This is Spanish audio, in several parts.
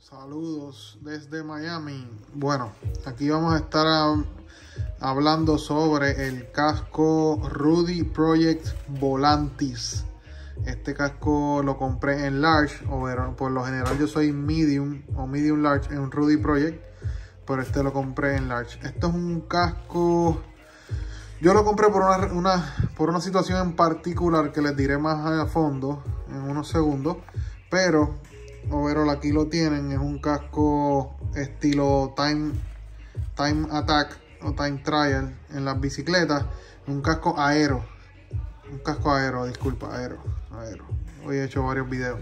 Saludos desde Miami. Bueno, aquí vamos a estar hablando sobre el casco Rudy Project Volantis. Este casco lo compré en large, o por lo general yo soy medium o medium large en Rudy Project, pero este lo compré en large. Esto es un casco, yo lo compré por una, una por una situación en particular que les diré más a fondo en unos segundos, pero overall aquí lo tienen, es un casco estilo Time, time Attack o Time Trial en las bicicletas, un casco aero, un casco aero, disculpa, aero, aero. Hoy he hecho varios videos.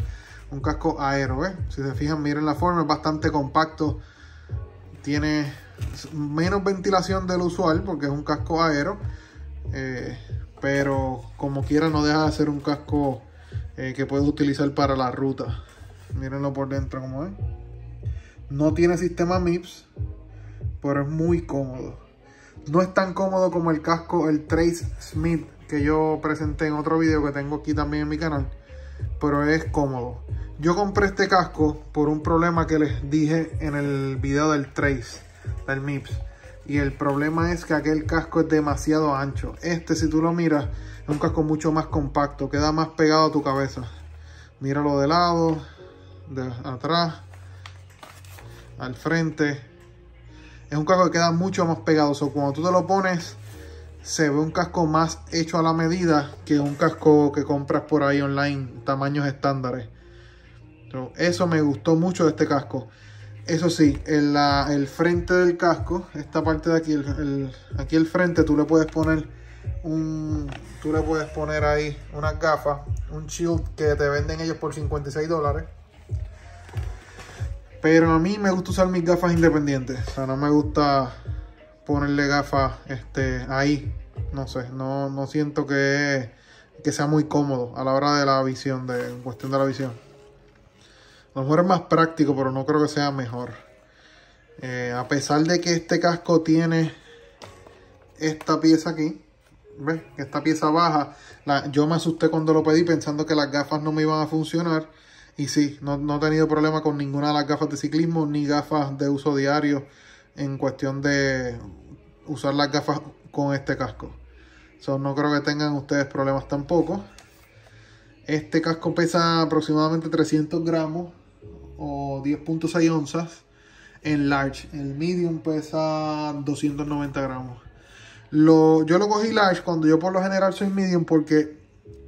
Un casco aero, ¿ves? Si se fijan, miren la forma, es bastante compacto. Tiene menos ventilación del usual porque es un casco aero. Eh, pero como quiera no deja de ser un casco eh, que puedes utilizar para la ruta. Mírenlo por dentro como es. No tiene sistema MIPS, pero es muy cómodo. No es tan cómodo como el casco, el Trace Smith, que yo presenté en otro video que tengo aquí también en mi canal. Pero es cómodo. Yo compré este casco por un problema que les dije en el video del Trace, del MIPS. Y el problema es que aquel casco es demasiado ancho. Este, si tú lo miras, es un casco mucho más compacto. Queda más pegado a tu cabeza. Míralo de lado de atrás al frente. Es un casco que queda mucho más pegado. O cuando tú te lo pones, se ve un casco más hecho a la medida que un casco que compras por ahí online, tamaños estándares. eso me gustó mucho de este casco. Eso sí, el, el frente del casco, esta parte de aquí, el, aquí el frente, tú le puedes poner un, tú le puedes poner ahí unas gafas, un shield que te venden ellos por 56 dólares. Pero a mí me gusta usar mis gafas independientes. O sea, no me gusta ponerle gafas este, ahí. No sé, no, no siento que, que, sea muy cómodo a la hora de la visión, de en cuestión de la visión. A lo mejor es más práctico, pero no creo que sea mejor. Eh, a pesar de que este casco tiene esta pieza aquí, ¿ves? Esta pieza baja, yo me asusté cuando lo pedí pensando que las gafas no me iban a funcionar y sí, no, he tenido problema con ninguna de las gafas de ciclismo ni gafas de uso diario en cuestión de usar las gafas con este casco. So, no creo que tengan ustedes problemas tampoco. Este casco pesa aproximadamente 300 gramos o 10.6 onzas en large. El medium pesa 290 gramos. Lo, yo lo cogí large cuando yo por lo general soy medium porque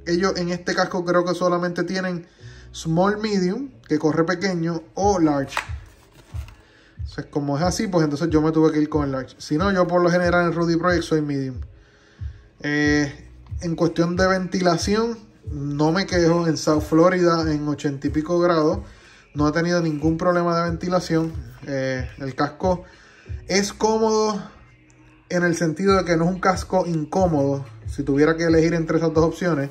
ellos en este casco creo que solamente tienen small medium, que corre pequeño, o large. Entonces, como es así, pues entonces yo me tuve que ir con el large. Si no, yo por lo general en Rudy Project soy medium. Eh, en cuestión de ventilación, no me quejo. En South Florida, en 80 y pico grados, no he tenido ningún problema de ventilación. Eh, el casco es cómodo en el sentido de que no es un casco incómodo. Si tuviera que elegir entre esas dos opciones.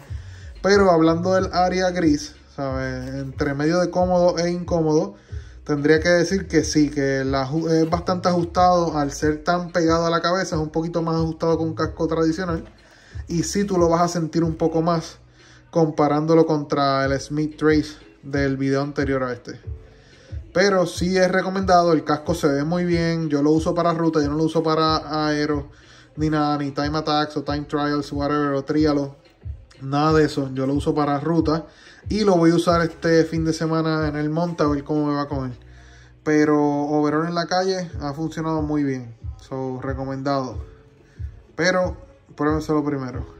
Pero hablando del área gris, entre medio de cómodo e incómodo, tendría que decir que sí, que es bastante ajustado al ser tan pegado a la cabeza, es un poquito más ajustado con un casco tradicional. Y sí tú lo vas a sentir un poco más comparándolo contra el Smith Trace del video anterior a este. Pero sí es recomendado, el casco se ve muy bien, yo lo uso para ruta, yo no lo uso para aero, ni nada, ni time attacks o time trials, whatever, o trialo. Nada de eso, yo lo uso para ruta y lo voy a usar este fin de semana en el monte a ver cómo me va con él. Pero overall en la calle ha funcionado muy bien, so recomendado. Pero pruébenselo primero.